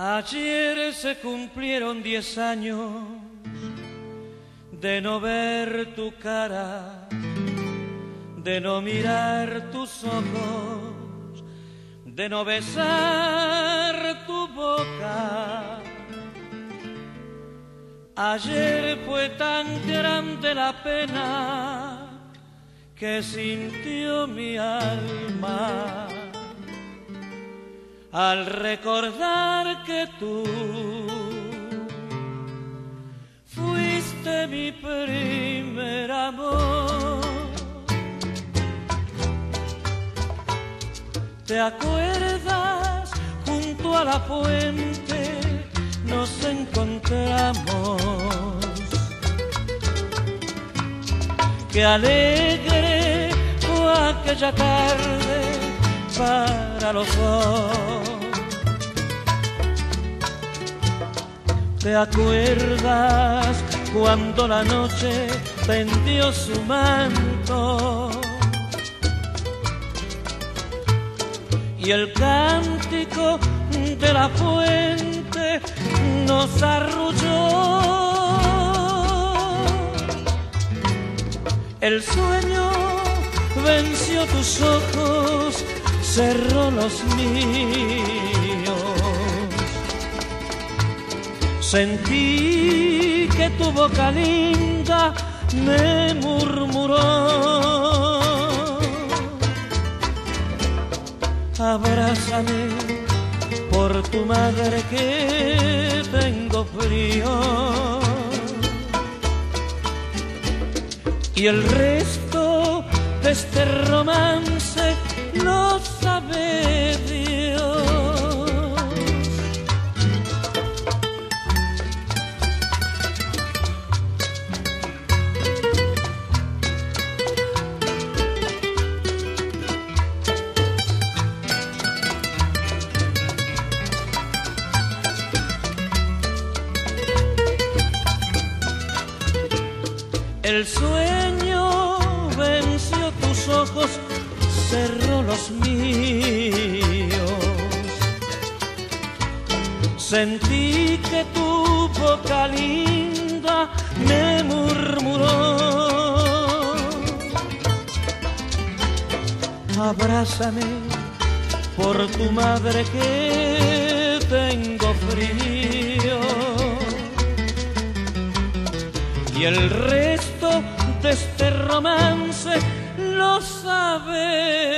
Ayer se cumplieron diez años de no ver tu cara, de no mirar tus ojos, de no besar tu boca. Ayer fue tan grande la pena que sintió mi alma al recordar que tú fuiste mi primer amor. ¿Te acuerdas? Junto a la fuente nos encontramos. Qué alegre fue aquella tarde para los dos. ¿Te acuerdas cuando la noche tendió su manto? Y el cántico de la fuente nos arrulló. El sueño venció tus ojos cerró los míos. Sentí que tu boca linda me murmuró. Abrázame por tu madre que tengo frío. Y el resto de este romance El sueño venció tus ojos cerró los míos. Sentí que tu boca linda me murmuró. Abrázame por tu madre que tengo frío. Y el resto de este romance lo sabe